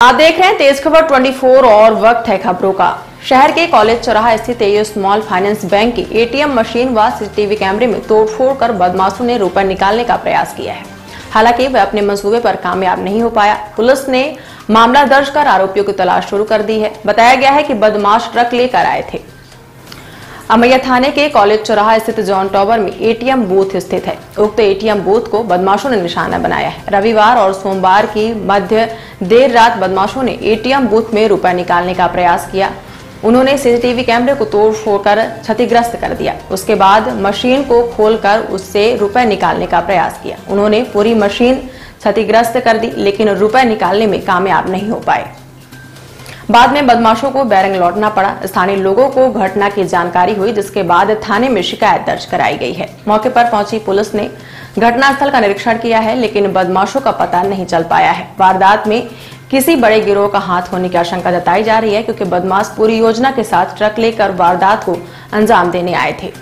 आप देख रहे हैं तेज खबर 24 और वक्त है खबरों का। शहर के कॉलेज चौराहा स्थित एयू स्मॉल फाइनेंस बैंक की एटीएम मशीन व सीसीटीवी कैमरे में तोड़फोड़ कर बदमाशों ने रुपए निकालने का प्रयास किया है। हालाँकि वह अपने मंसूबे पर कामयाब नहीं हो पाया। पुलिस ने मामला दर्ज कर आरोपियों की तलाश शुरू कर दी है। बताया गया है की बदमाश ट्रक लेकर आए थे। अमैया थाने के कॉलेज चौराहा स्थित जॉन टॉवर में एटीएम बूथ स्थित है। उक्त तो एटीएम बूथ को बदमाशों ने निशाना बनाया है। रविवार और सोमवार की मध्य देर रात बदमाशों ने एटीएम बूथ में रुपए निकालने का प्रयास किया। उन्होंने सीसीटीवी कैमरे को तोड़ फोड़ कर क्षतिग्रस्त कर दिया। उसके बाद मशीन को खोलकर उससे रुपए निकालने का प्रयास किया। उन्होंने पूरी मशीन क्षतिग्रस्त कर दी, लेकिन रुपए निकालने में कामयाब नहीं हो पाए। बाद में बदमाशों को बैरंग लौटना पड़ा। स्थानीय लोगों को घटना की जानकारी हुई, जिसके बाद थाने में शिकायत दर्ज कराई गई है। मौके पर पहुँची पुलिस ने घटनास्थल का निरीक्षण किया है, लेकिन बदमाशों का पता नहीं चल पाया है। वारदात में किसी बड़े गिरोह का हाथ होने की आशंका जताई जा रही है, क्योंकि बदमाश पूरी योजना के साथ ट्रक लेकर वारदात को अंजाम देने आए थे।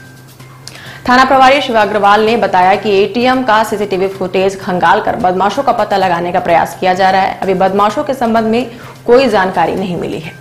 थाना प्रभारी शिव अग्रवाल ने बताया कि एटीएम का सीसीटीवी फुटेज खंगाल कर बदमाशों का पता लगाने का प्रयास किया जा रहा है। अभी बदमाशों के संबंध में कोई जानकारी नहीं मिली है।